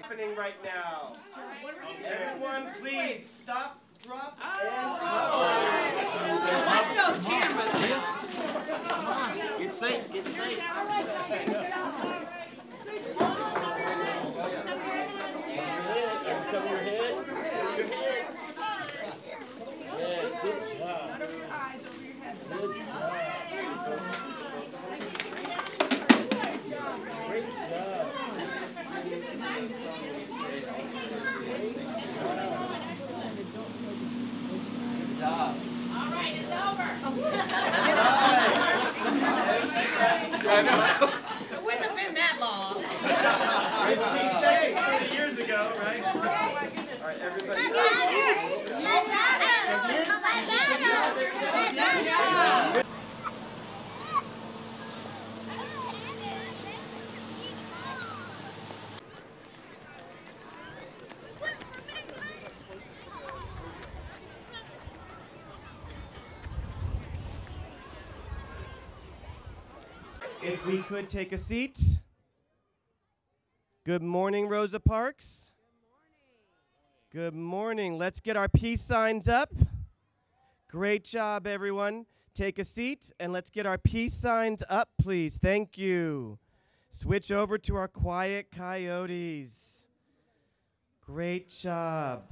happening right now. Everyone, please stop, drop, and cover. Get safe, get safe. Cover your head. Cover your head. Yeah, good job. Good job. Great job. Good job. It wouldn't have been that long. 15 seconds, 30 years ago, right? Oh, All right, everybody. If we could take a seat. Good morning, Rosa Parks. Good morning. Good morning. Let's get our peace signs up. Great job, everyone. Take a seat and let's get our peace signs up, please. Thank you. Switch over to our quiet coyotes. Great job.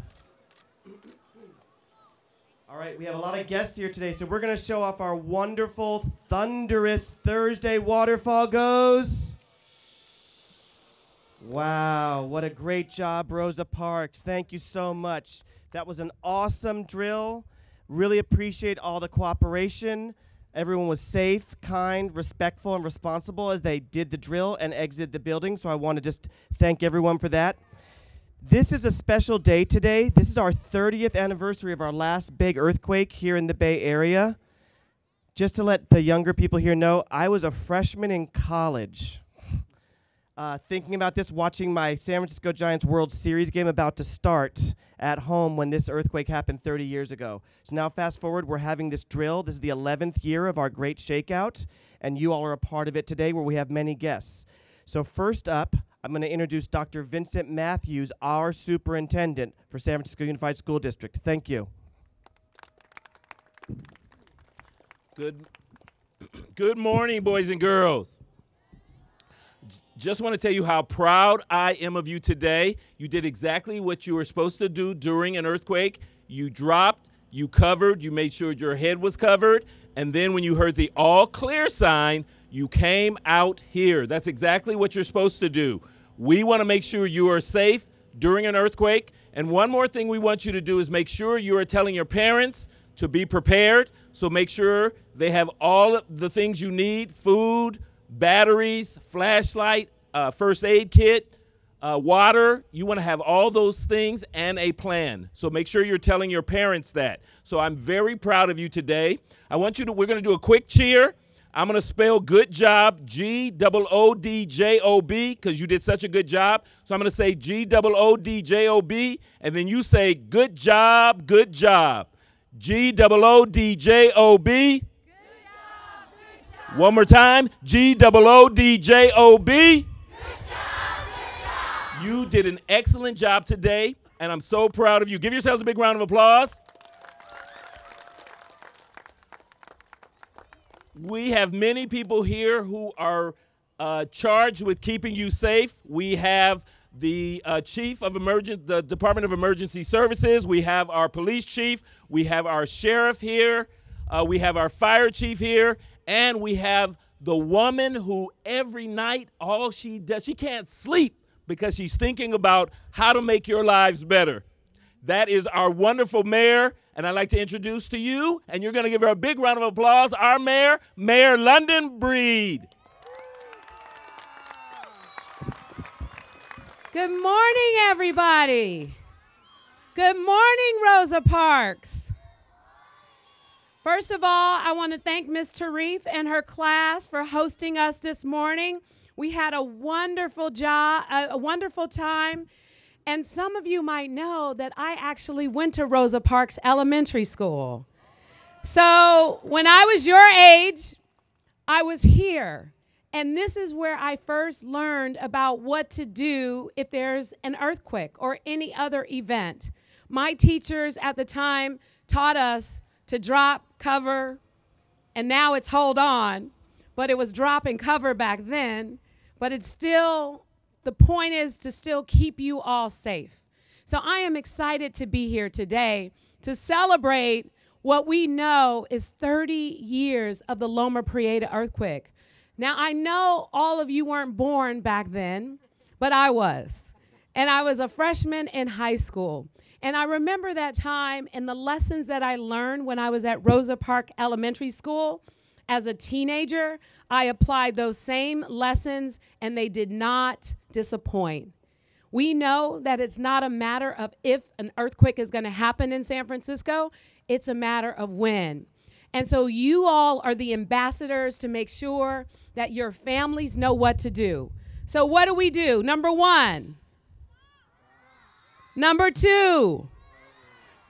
All right, we have a lot of guests here today, so we're going to show off our wonderful, thunderous Thursday waterfall goes. Wow, what a great job, Rosa Parks. Thank you so much. That was an awesome drill. Really appreciate all the cooperation. Everyone was safe, kind, respectful, and responsible as they did the drill and exited the building. So I want to just thank everyone for that. This is a special day today. This is our 30th anniversary of our last big earthquake here in the Bay Area. Just to let the younger people here know, I was a freshman in college. Uh, thinking about this, watching my San Francisco Giants World Series game about to start at home when this earthquake happened 30 years ago. So now, fast forward, we're having this drill. This is the 11th year of our great shakeout, and you all are a part of it today where we have many guests. So, first up, I'm going to introduce Dr. Vincent Matthews, our superintendent for San Francisco Unified School District. Thank you. Good, good morning, boys and girls. Just want to tell you how proud I am of you today. You did exactly what you were supposed to do during an earthquake. You dropped, you covered, you made sure your head was covered, and then when you heard the all clear sign, you came out here. That's exactly what you're supposed to do. We want to make sure you are safe during an earthquake. And one more thing we want you to do is make sure you are telling your parents to be prepared. So make sure they have all the things you need food, batteries, flashlight, uh, first aid kit, uh, water. You want to have all those things and a plan. So make sure you're telling your parents that. So I'm very proud of you today. I want you to, we're going to do a quick cheer. I'm going to spell good job G O O D J O B because you did such a good job. So I'm going to say G O O D J O B, and then you say good job, good job. G O O D J O B. One more time. G O O D J O B. You did an excellent job today, and I'm so proud of you. Give yourselves a big round of applause. We have many people here who are uh, charged with keeping you safe. We have the uh, chief of emergent, the Department of Emergency Services. We have our police chief. We have our sheriff here. Uh, we have our fire chief here, and we have the woman who every night all she does she can't sleep because she's thinking about how to make your lives better. That is our wonderful mayor, and I'd like to introduce to you, and you're going to give her a big round of applause, our mayor, Mayor London Breed. Good morning, everybody. Good morning, Rosa Parks. First of all, I want to thank Ms. Tarif and her class for hosting us this morning. We had a wonderful job, a, a wonderful time. And some of you might know that I actually went to Rosa Parks Elementary School. So when I was your age, I was here. And this is where I first learned about what to do if there's an earthquake or any other event. My teachers at the time taught us to drop, cover, and now it's hold on, but it was drop and cover back then. But it's still, the point is to still keep you all safe. So I am excited to be here today to celebrate what we know is 30 years of the Loma Prieta earthquake. Now, I know all of you weren't born back then, but I was. And I was a freshman in high school. And I remember that time and the lessons that I learned when I was at Rosa Park Elementary School as a teenager. I applied those same lessons and they did not disappoint. We know that it's not a matter of if an earthquake is going to happen in San Francisco, it's a matter of when. And so you all are the ambassadors to make sure that your families know what to do. So, what do we do? Number one. Number two.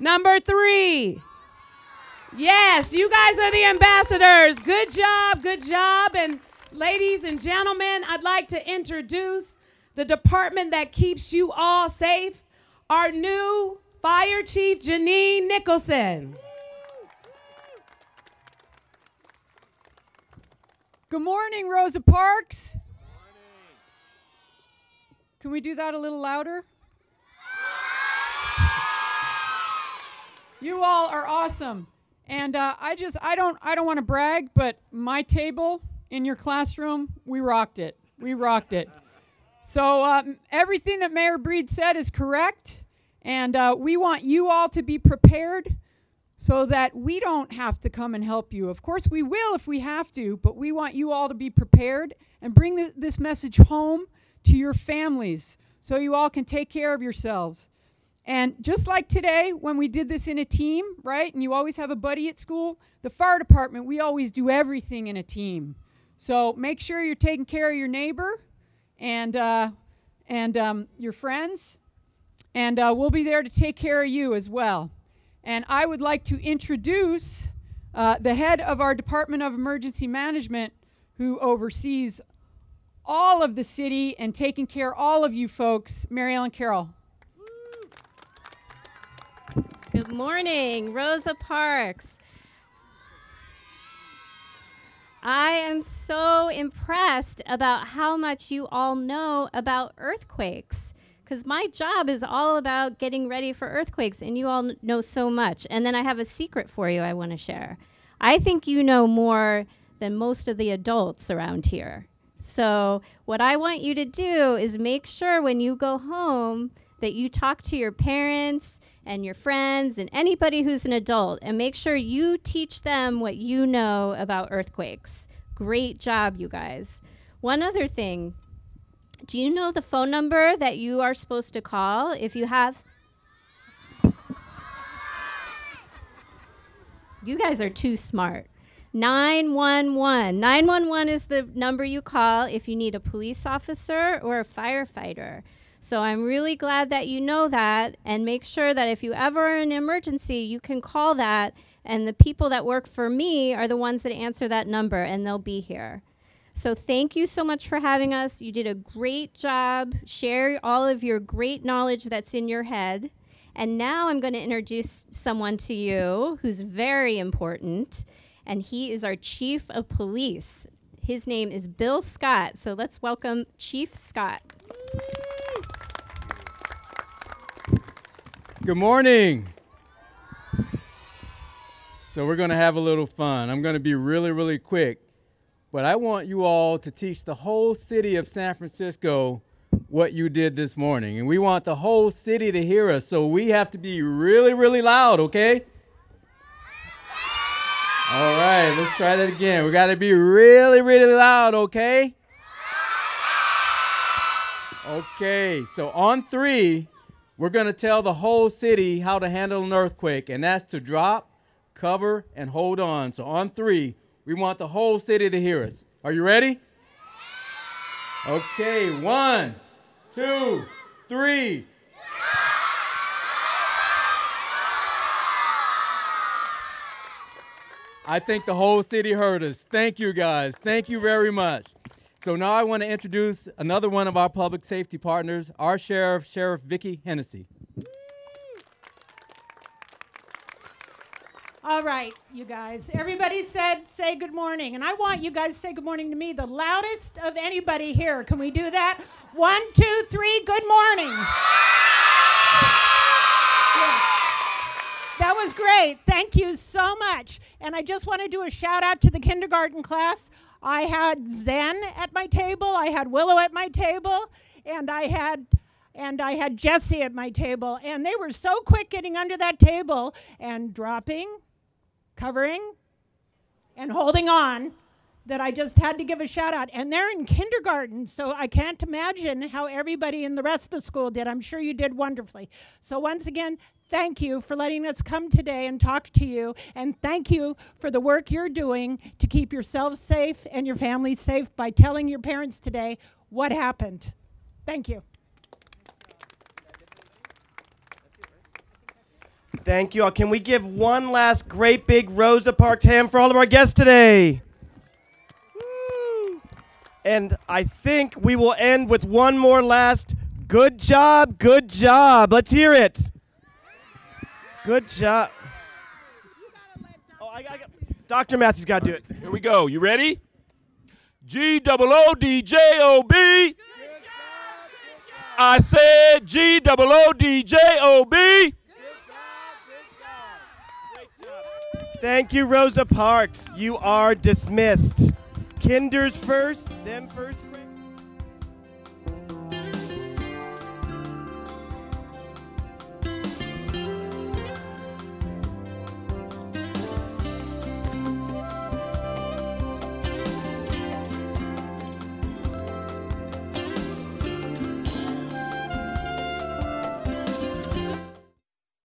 Number three. Yes, you guys are the ambassadors. Good job, good job. And ladies and gentlemen, I'd like to introduce the department that keeps you all safe, our new Fire Chief Jeanine Nicholson. Good morning, Rosa Parks. Can we do that a little louder? You all are awesome. And uh, I just, I don't, I don't want to brag, but my table in your classroom, we rocked it. We rocked it. So um, everything that Mayor Breed said is correct. And uh, we want you all to be prepared so that we don't have to come and help you. Of course, we will if we have to, but we want you all to be prepared and bring th- this message home to your families so you all can take care of yourselves. And just like today, when we did this in a team, right, and you always have a buddy at school, the fire department, we always do everything in a team. So make sure you're taking care of your neighbor and, uh, and um, your friends, and uh, we'll be there to take care of you as well. And I would like to introduce uh, the head of our Department of Emergency Management, who oversees all of the city and taking care of all of you folks, Mary Ellen Carroll. Good morning, Rosa Parks. I am so impressed about how much you all know about earthquakes because my job is all about getting ready for earthquakes, and you all know so much. And then I have a secret for you I want to share. I think you know more than most of the adults around here. So, what I want you to do is make sure when you go home that you talk to your parents and your friends and anybody who's an adult and make sure you teach them what you know about earthquakes. Great job, you guys. One other thing do you know the phone number that you are supposed to call if you have? You guys are too smart. 911. 911 is the number you call if you need a police officer or a firefighter. So I'm really glad that you know that and make sure that if you ever are in an emergency, you can call that and the people that work for me are the ones that answer that number and they'll be here. So thank you so much for having us. You did a great job. Share all of your great knowledge that's in your head. And now I'm going to introduce someone to you who's very important, and he is our chief of police. His name is Bill Scott. So let's welcome Chief Scott. Good morning. So, we're going to have a little fun. I'm going to be really, really quick, but I want you all to teach the whole city of San Francisco what you did this morning. And we want the whole city to hear us, so we have to be really, really loud, okay? All right, let's try that again. We got to be really, really loud, okay? Okay, so on three, we're going to tell the whole city how to handle an earthquake, and that's to drop, cover, and hold on. So on three, we want the whole city to hear us. Are you ready? Okay, one, two, three. I think the whole city heard us. Thank you guys. Thank you very much. So now I want to introduce another one of our public safety partners, our sheriff, Sheriff Vicki Hennessy. All right, you guys. Everybody said say good morning, and I want you guys to say good morning to me, the loudest of anybody here. Can we do that? One, two, three. Good morning. That was great. Thank you so much. And I just want to do a shout out to the kindergarten class. I had Zen at my table, I had Willow at my table, and I had and I had Jesse at my table, and they were so quick getting under that table and dropping covering and holding on that I just had to give a shout out. And they're in kindergarten, so I can't imagine how everybody in the rest of the school did. I'm sure you did wonderfully. So, once again, thank you for letting us come today and talk to you. And thank you for the work you're doing to keep yourselves safe and your families safe by telling your parents today what happened. Thank you. Thank you all. Can we give one last great big Rosa Parks hand for all of our guests today? And I think we will end with one more last good job, good job. Let's hear it. Good job. Oh, I, I got, Dr. Matthews got to do it. Here we go. You ready? G double O D J O B. I said G double O D J O B. Thank you, Rosa Parks. You are dismissed. Kinders first, then first grade.